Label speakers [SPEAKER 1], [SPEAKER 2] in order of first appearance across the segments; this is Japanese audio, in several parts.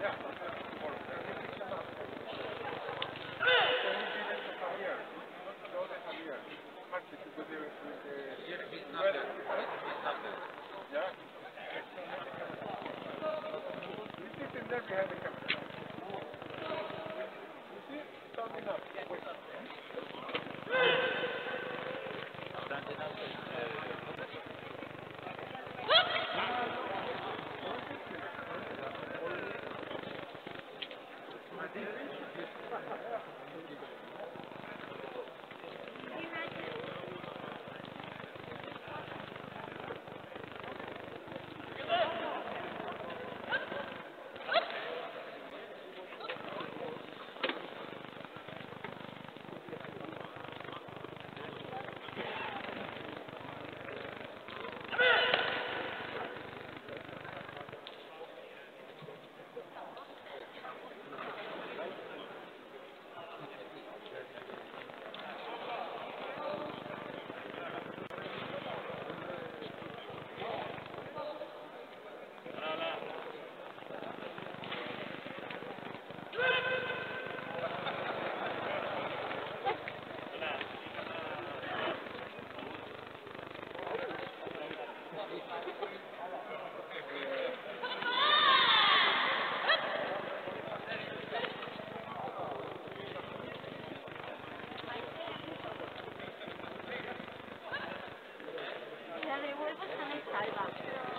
[SPEAKER 1] Yeah. 也不是很菜吧。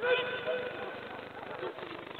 [SPEAKER 1] どうも。